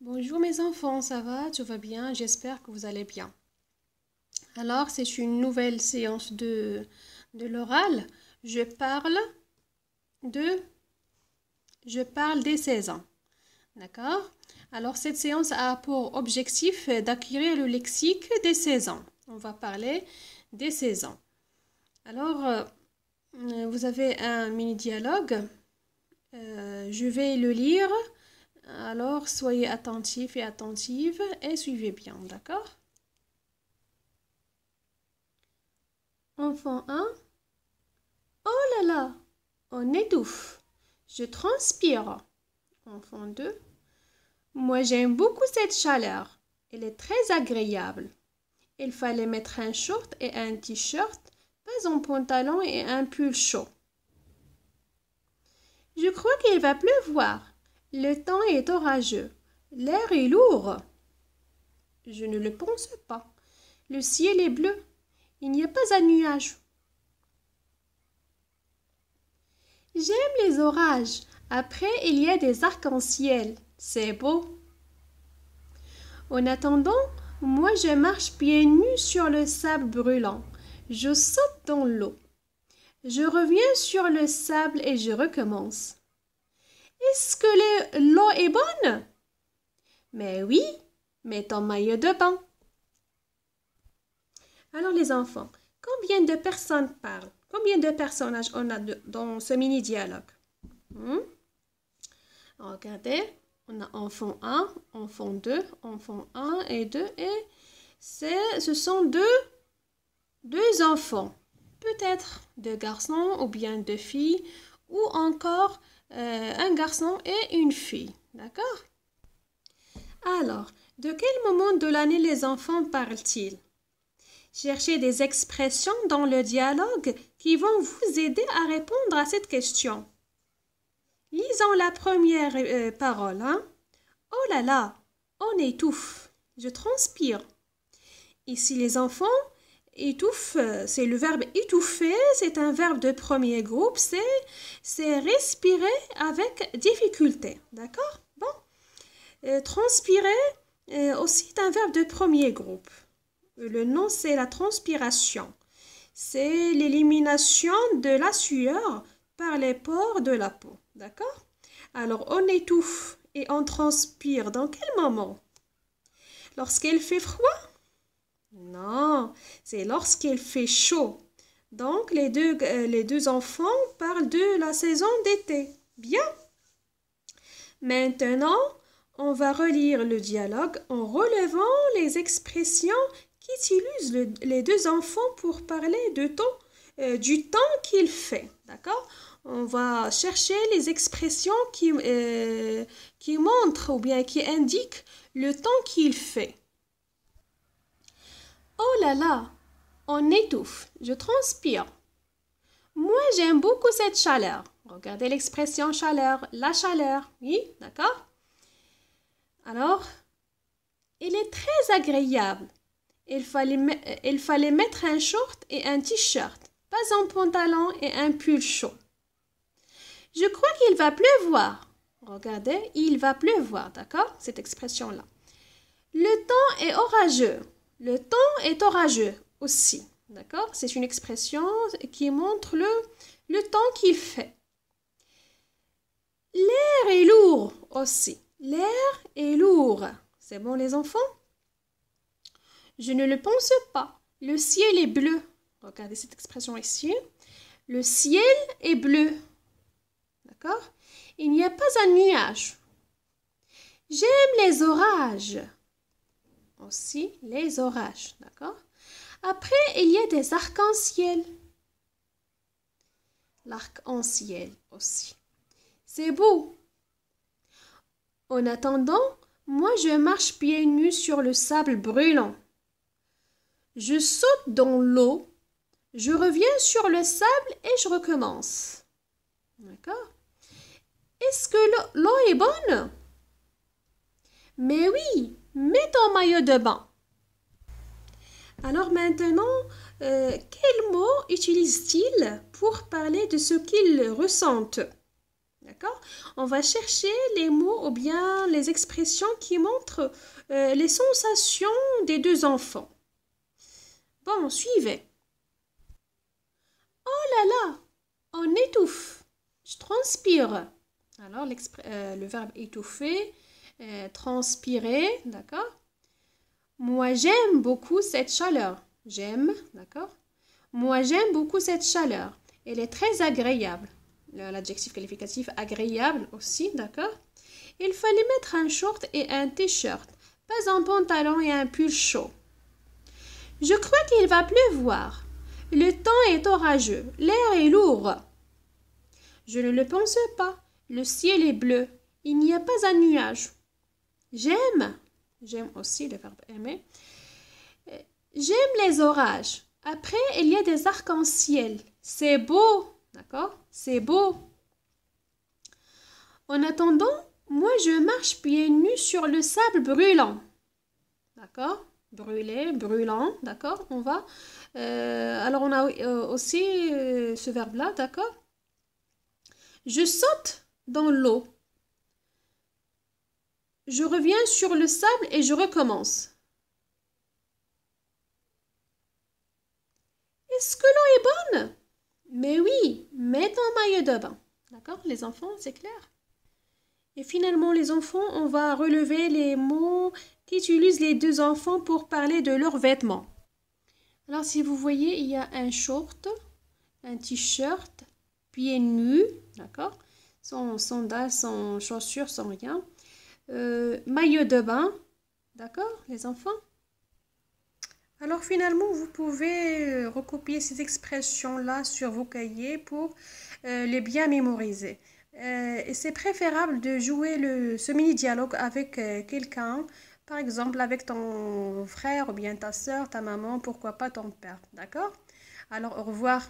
Bonjour mes enfants, ça va? Tout va bien? J'espère que vous allez bien. Alors, c'est une nouvelle séance de, de l'oral. Je parle de... Je parle des 16 ans. D'accord? Alors, cette séance a pour objectif d'acquérir le lexique des 16 ans. On va parler des 16 ans. Alors, euh, vous avez un mini-dialogue. Euh, je vais le lire alors, soyez attentifs et attentives et suivez bien, d'accord? Enfant 1. Oh là là, on étouffe. Je transpire. Enfant 2. Moi, j'aime beaucoup cette chaleur. Elle est très agréable. Il fallait mettre un short et un t-shirt, pas un pantalon et un pull chaud. Je crois qu'il va pleuvoir. Le temps est orageux. L'air est lourd. Je ne le pense pas. Le ciel est bleu. Il n'y a pas un nuage. J'aime les orages. Après, il y a des arcs-en-ciel. C'est beau. En attendant, moi je marche pieds nus sur le sable brûlant. Je saute dans l'eau. Je reviens sur le sable et je recommence. Est-ce que l'eau est bonne Mais oui, mets ton maillot de bain. Alors les enfants, combien de personnes parlent? Combien de personnages on a dans ce mini-dialogue? Hmm? Regardez, on a enfant 1, enfant 2, enfant 1 et 2 et ce sont deux, deux enfants. Peut-être deux garçons ou bien deux filles ou encore euh, un garçon et une fille. D'accord? Alors, de quel moment de l'année les enfants parlent-ils? Cherchez des expressions dans le dialogue qui vont vous aider à répondre à cette question. Lisons la première euh, parole. Hein? Oh là là, on étouffe. Je transpire. Ici, les enfants, étouffe, c'est le verbe étouffer, c'est un verbe de premier groupe, c'est c'est respirer avec difficulté, d'accord? Bon. Euh, transpirer euh, aussi est un verbe de premier groupe. Le nom c'est la transpiration. C'est l'élimination de la sueur par les pores de la peau, d'accord? Alors on étouffe et on transpire dans quel moment? Lorsqu'il fait froid non, c'est lorsqu'il fait chaud. Donc, les deux, euh, les deux enfants parlent de la saison d'été. Bien. Maintenant, on va relire le dialogue en relevant les expressions qu'utilisent les deux enfants pour parler de temps, euh, du temps qu'il fait. D'accord? On va chercher les expressions qui, euh, qui montrent ou bien qui indiquent le temps qu'il fait. Oh là là, on étouffe, je transpire. Moi, j'aime beaucoup cette chaleur. Regardez l'expression chaleur, la chaleur. Oui, d'accord? Alors, il est très agréable. Il fallait, il fallait mettre un short et un t-shirt, pas un pantalon et un pull chaud. Je crois qu'il va pleuvoir. Regardez, il va pleuvoir, d'accord? Cette expression-là. Le temps est orageux. Le temps est orageux aussi. D'accord? C'est une expression qui montre le, le temps qu'il fait. L'air est lourd aussi. L'air est lourd. C'est bon les enfants? Je ne le pense pas. Le ciel est bleu. Regardez cette expression ici. Le ciel est bleu. D'accord? Il n'y a pas un nuage. J'aime les orages aussi les orages, d'accord? Après, il y a des arcs-en-ciel. L'arc-en-ciel aussi. C'est beau. En attendant, moi je marche pieds nus sur le sable brûlant. Je saute dans l'eau, je reviens sur le sable et je recommence. D'accord? Est-ce que l'eau est bonne Mais oui, Mets ton de bain. Alors maintenant, euh, quel mot utilise-t-il pour parler de ce qu'il ressente? D'accord? On va chercher les mots ou bien les expressions qui montrent euh, les sensations des deux enfants. Bon, suivez. Oh là là, on étouffe. Je transpire. Alors, euh, le verbe étouffer, euh, transpirer, d'accord? Moi, j'aime beaucoup cette chaleur. J'aime, d'accord? Moi, j'aime beaucoup cette chaleur. Elle est très agréable l'adjectif qualificatif agréable aussi, d'accord? Il fallait mettre un short et un t-shirt, pas un pantalon et un pull chaud. Je crois qu'il va pleuvoir. Le temps est orageux, l'air est lourd. Je ne le pense pas. Le ciel est bleu. Il n'y a pas un nuage. J'aime. J'aime aussi le verbe aimer. J'aime les orages. Après, il y a des arcs-en-ciel. C'est beau. D'accord? C'est beau. En attendant, moi je marche pieds nus sur le sable brûlant. D'accord? Brûler, brûlant, d'accord? On va. Euh, alors on a euh, aussi euh, ce verbe-là, d'accord? Je saute dans l'eau. Je reviens sur le sable et je recommence. Est-ce que l'eau est bonne? Mais oui, mets ton maillot de bain. D'accord Les enfants, c'est clair Et finalement, les enfants, on va relever les mots qu'utilisent les deux enfants pour parler de leurs vêtements. Alors, si vous voyez, il y a un short, un t-shirt, pieds nus, d'accord? Sans sandales, sans chaussures, sans rien. Euh, maillot de bain, d'accord, les enfants? Alors finalement, vous pouvez euh, recopier ces expressions-là sur vos cahiers pour euh, les bien mémoriser. Et c'est préférable de jouer le, ce mini-dialogue avec quelqu'un, par exemple avec ton frère ou bien ta soeur, ta maman, pourquoi pas ton père. D'accord? Alors au revoir.